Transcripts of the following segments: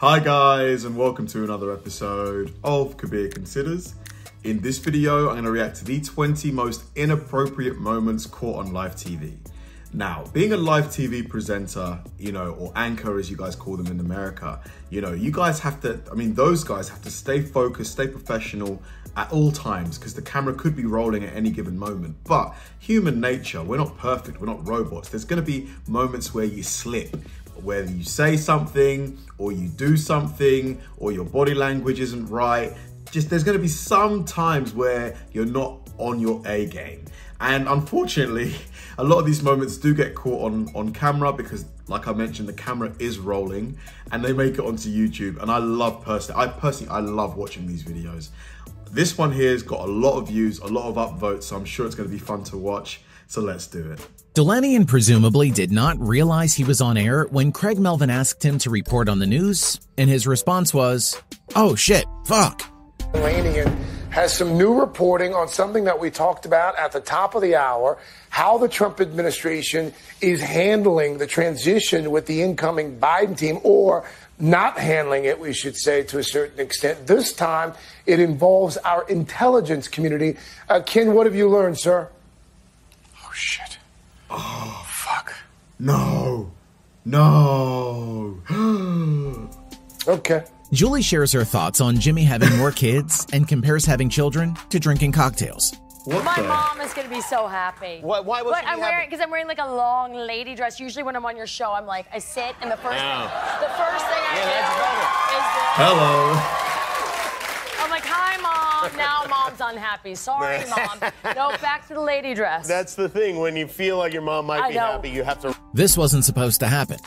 Hi guys and welcome to another episode of Kabir Considers. In this video, I'm going to react to the 20 most inappropriate moments caught on live TV. Now, being a live TV presenter, you know, or anchor as you guys call them in America, you know, you guys have to, I mean, those guys have to stay focused, stay professional at all times because the camera could be rolling at any given moment. But human nature, we're not perfect, we're not robots. There's going to be moments where you slip, whether you say something or you do something or your body language isn't right. Just there's going to be some times where you're not on your A game. And unfortunately, a lot of these moments do get caught on, on camera because like I mentioned, the camera is rolling and they make it onto YouTube. And I love personally, I personally, I love watching these videos. This one here has got a lot of views, a lot of upvotes, so I'm sure it's gonna be fun to watch. So let's do it. Dilanian presumably did not realize he was on air when Craig Melvin asked him to report on the news, and his response was, Oh shit, fuck. Dilanian has some new reporting on something that we talked about at the top of the hour how the Trump administration is handling the transition with the incoming Biden team, or not handling it, we should say, to a certain extent. This time, it involves our intelligence community. Uh, Ken, what have you learned, sir? Oh, shit. Oh, fuck. No. No. okay. Julie shares her thoughts on Jimmy having more kids and compares having children to drinking cocktails. What My the? mom is going to be so happy. What, why was I'm wearing because I'm wearing like a long lady dress. Usually when I'm on your show, I'm like I sit and the first thing, the first thing I yeah, do is this. Hello. I'm like, hi, mom. Now mom's unhappy. Sorry, mom. no, back to the lady dress. That's the thing. When you feel like your mom might I be know. happy, you have to. This wasn't supposed to happen.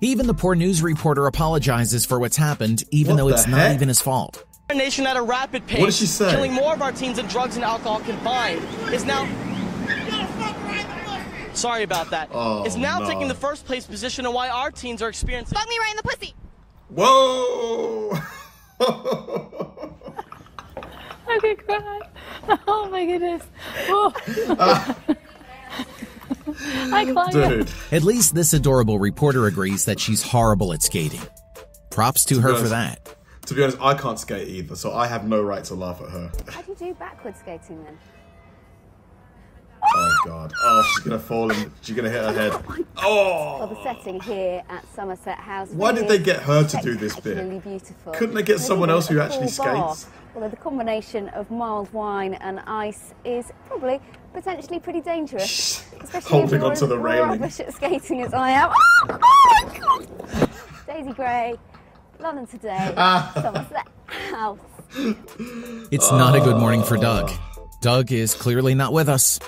Even the poor news reporter apologizes for what's happened, even what though it's heck? not even his fault. Our nation at a rapid pace. What did she say? Killing more of our teens in drugs and alcohol combined is now. Sorry about that. Oh, is now no. taking the first place position on why our teens are experiencing. Fuck me right in the pussy. Whoa. I could cry. Oh my goodness. Oh. Uh. I Dude. At least this adorable reporter agrees that she's horrible at skating. Props to, to her honest, for that. To be honest, I can't skate either, so I have no right to laugh at her. How do you do backward skating then? Oh god. Oh, she's gonna fall and she's gonna hit her head. Oh. oh. Well, the setting here at Somerset House. Why did they get her to do this bit? Beautiful. Couldn't they get someone else who actually skates? Well, the combination of mild wine and ice is probably potentially pretty dangerous. Especially Holding onto the railing. Rubbish at skating as I am. Oh, my god! Daisy Gray, London today, Somerset House. It's not a good morning for Doug. Ah. Doug is clearly not with us.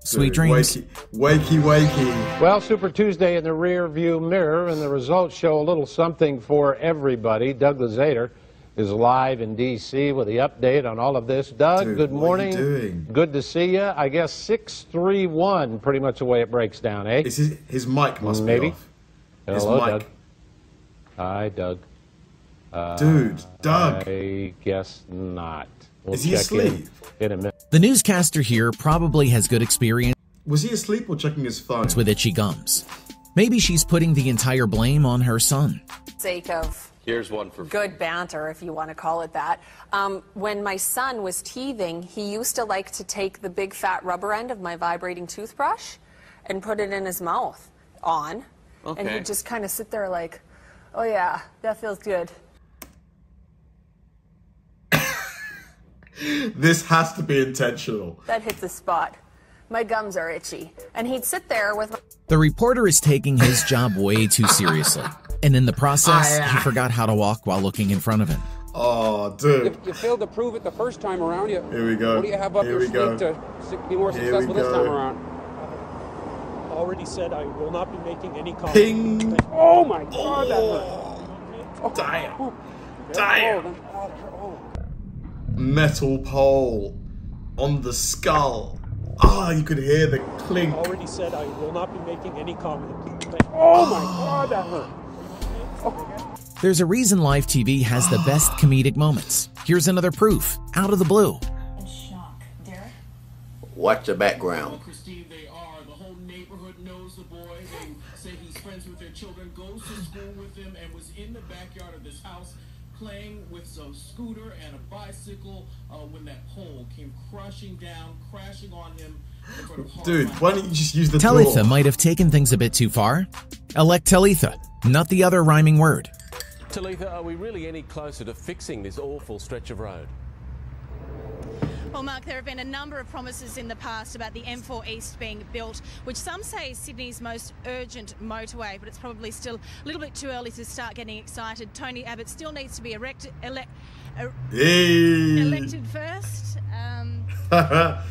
Sweet Dude, dreams. Wakey, wakey, wakey. Well, Super Tuesday in the rear view mirror, and the results show a little something for everybody. Doug Luzader is live in D.C. with the update on all of this. Doug, Dude, good morning. Good to see you. I guess 631, pretty much the way it breaks down, eh? Is his, his mic must Maybe. be off. Hello, Doug. Hi, Doug. Uh, Dude, Doug. I guess not. We'll is he asleep? In, in a minute. The newscaster here probably has good experience. Was he asleep or checking his phone? With itchy gums. Maybe she's putting the entire blame on her son. Sake of Here's one for good banter, if you want to call it that. Um, when my son was teething, he used to like to take the big fat rubber end of my vibrating toothbrush and put it in his mouth on. Okay. And he'd just kind of sit there like, oh yeah, that feels good. This has to be intentional. That hits the spot. My gums are itchy. And he'd sit there with. The reporter is taking his job way too seriously. And in the process, uh, he forgot how to walk while looking in front of him. Oh, dude. You, you, failed to prove it the first time around. You, Here we go. What do you have up Here your sleeve to be more Here successful this time around? Already said I will not be making any comments. Ping. Oh my God, that hurt. Oh, damn. Damn. Metal pole on the skull. Ah, oh, you could hear the clink. Already said I will not be making any comments. Oh my God, that hurt. There's a reason live TV has the best comedic moments. Here's another proof, out of the blue. In shock. Derek? What's the background? Christine, they are. The whole neighborhood knows the boy. They say he's friends with their children, goes to school with them, and was in the backyard of this house playing with a scooter and a bicycle uh, when that pole came crushing down, crashing on him. Dude, why don't you just use the Talitha door? might have taken things a bit too far. Elect Talitha, not the other rhyming word. Talitha, are we really any closer to fixing this awful stretch of road? Well, Mark, there have been a number of promises in the past about the M4 East being built, which some say is Sydney's most urgent motorway, but it's probably still a little bit too early to start getting excited. Tony Abbott still needs to be erected, ele- er- Hey. elected first. Um, uh,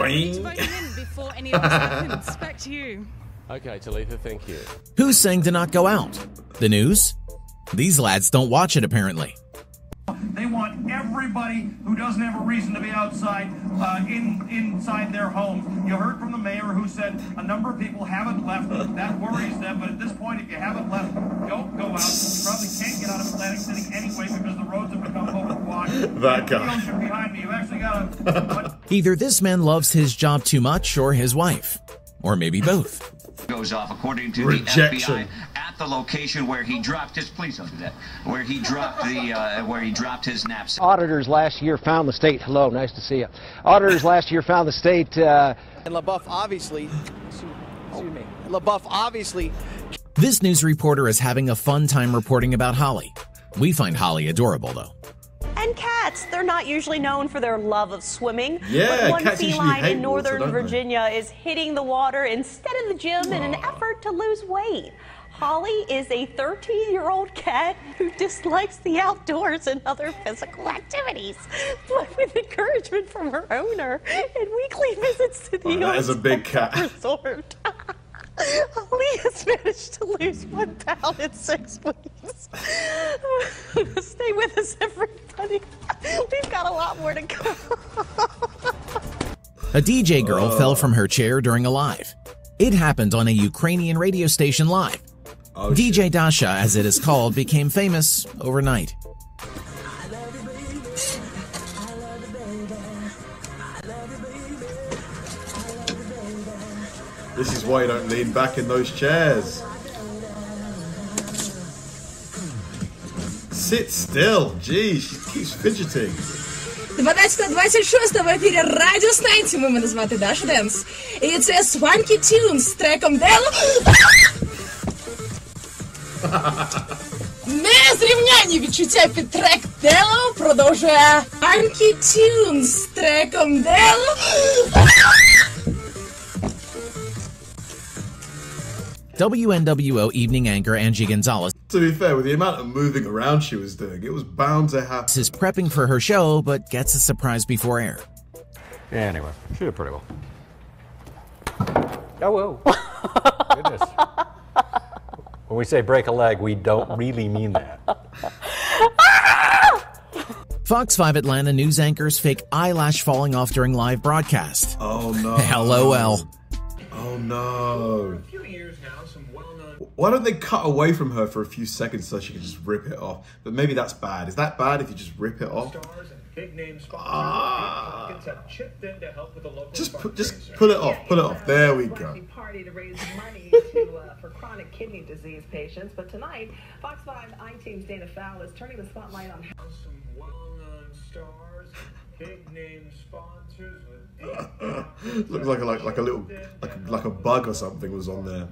we to vote him in before any of this happens. Back to you. Okay, Talitha, thank you. Who's saying to not go out? The news? These lads don't watch it apparently. They want everybody who doesn't have a reason to be outside uh, in inside their homes. You heard from the mayor who said a number of people haven't left. That worries them. But at this point, if you haven't left, don't go out. You probably can't get out of Atlantic City anyway because the roads have become overwashed. That guy. behind me. You actually got to. Either this man loves his job too much or his wife. Or maybe both. goes off according to Rejection. the FBI at the location where he dropped his please don't do that where he dropped the uh, where he dropped his knapsack. Auditors last year found the state. Hello, nice to see you. Auditors last year found the state. Uh, And LaBeouf obviously, excuse me, LaBeouf obviously This news reporter is having a fun time reporting about Holly. We find Holly adorable though. And cats, they're not usually known for their love of swimming. Yeah, but one cats feline in northern don't they? Virginia is hitting the water instead of the gym in an effort to lose weight. Holly is a 13 year old cat who dislikes the outdoors and other physical activities. But with encouragement from her owner and weekly visits to the Oh, that is a big cat. Resort. Holly has managed to lose one pound in six weeks. Stay with us, everybody. We've got a lot more to go. A DJ girl Oh. fell from her chair during a live. It happened on a Ukrainian radio station live. Oh, DJ Dasha, as it is called, became famous overnight. This is why you don't lean back in those chairs. Sit still. Jeez, she keeps fidgeting. 12.26 в ефірі радіостанції ми мене звати Даша Денс. І це Swanky Tunes з треком Дело. Незрівняні відчуття під трек Дело продовжує Swanky Tunes з треком Дело. WNWO evening anchor Angie Gonzalez To be fair, with the amount of moving around she was doing, it was bound to happen. is prepping for her show, but gets a surprise before air. Anyway, she did pretty well. Oh, whoa. Goodness. When we say break a leg, we don't really mean that. Fox 5 Atlanta news anchors fake eyelash falling off during live broadcast. Oh no. LOL. Oh no. Why don't they cut away from her for a few seconds so she can just rip it off? But maybe that's bad. Is that bad if you just rip it off? Big name sponsors Ah. Have chipped in to help with the local Just put, just pull it off. Pull it off. There we go. party to raise money to, uh, for chronic kidney disease patients. But tonight, Fox 5 I-Team's Dana Fowle is turning the spotlight on some well-known stars, big name sponsors with deep Looks like a, like like a little like a, like a bug or something was on there.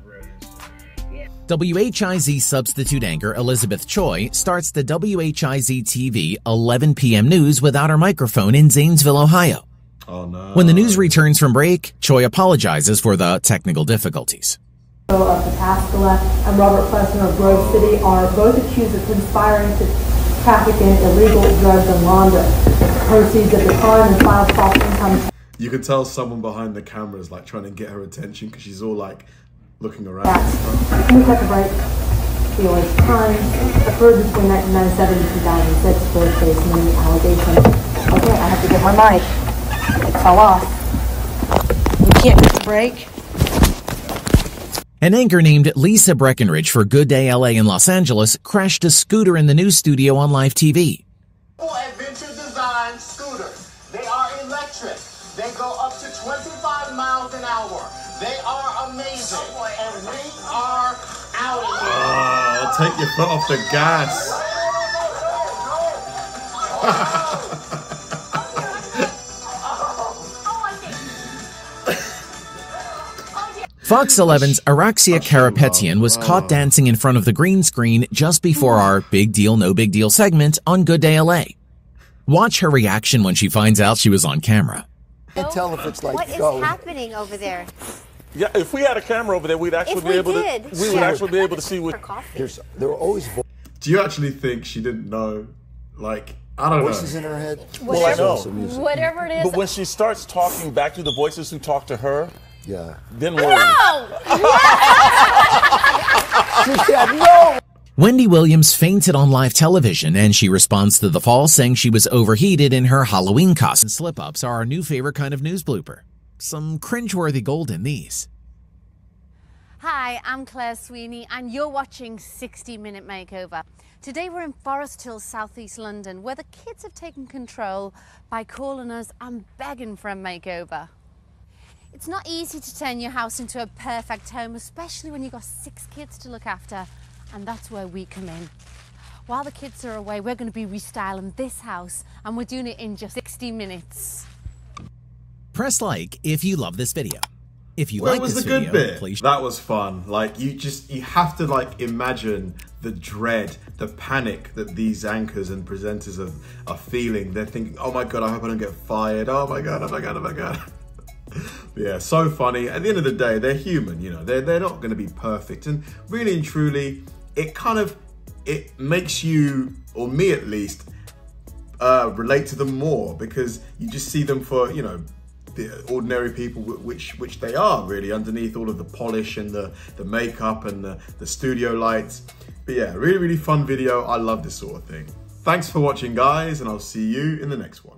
WHIZ substitute anchor Elizabeth Choi starts the WHIZ TV 11 p.m. news without her microphone in Zanesville, Ohio. Oh no. When the news returns from break, Choi apologizes for the technical difficulties. Of Pataskala and Robert Plessner of Grove City are both accused of conspiring to traffic in illegal drugs and laundering. Proceeds of the crime and filed false income You could tell someone behind the camera is like trying to get her attention because she's all like looking around. Can we take a break? The Orange Times occurred between 1997 and 2006 both faced many allegations. Okay, I have to get my mic. It fell off. We can't take a break. An anchor named Lisa Breckenridge for Good Day LA in Los Angeles crashed a scooter in the news studio on live TV. Adventure Design scooters. They are electric. They go up to 25 miles an hour. They are amazing. And we are out of here. Oh, take your foot off the gas. Fox 11's Araksya Karapetyan was caught dancing in front of the green screen just before our Big Deal No Big Deal segment on Good Day LA. Watch her reaction when she finds out she was on camera. Can't tell if it's like What is go. happening over there? Yeah, if we had a camera over there, we'd actually If be we able did, to. We would yeah. actually be able to see what. There's there were always vo- Do you actually think she didn't know? Like, I don't voices know. in her head. Well, I know. Whatever it is. But when she starts talking back to the voices who talk to her, yeah, then worry. No! she said no. Wendy Williams fainted on live television and she responds to the fall saying she was overheated in her Halloween costume. Slip ups are our new favorite kind of news blooper. Some cringeworthy gold in these. Hi, I'm Claire Sweeney, and you're watching 60 Minute Makeover. Today we're in Forest Hill, southeast London, where the kids have taken control by calling us and begging for a makeover. It's not easy to turn your house into a perfect home, especially when you've got six kids to look after, and that's where we come in. While the kids are away, we're going to be restyling this house, and we're doing it in just 60 minutes. Press like if you love this video. If you Where like was this the good video, bit? please That was fun. Like you just you have to like imagine the dread, the panic that these anchors and presenters are, are feeling. They're thinking, "Oh my god, I hope I don't get fired. Oh my god, oh my god, oh my god." Yeah, so funny. At the end of the day, they're human. You know, they're they're not going to be perfect. And really and truly, it kind of it makes you, or me at least, uh, relate to them more because you just see them for you know the ordinary people which which they are really underneath all of the polish and the the makeup and the, the studio lights but yeah really really fun video i love this sort of thing thanks for watching guys and i'll see you in the next one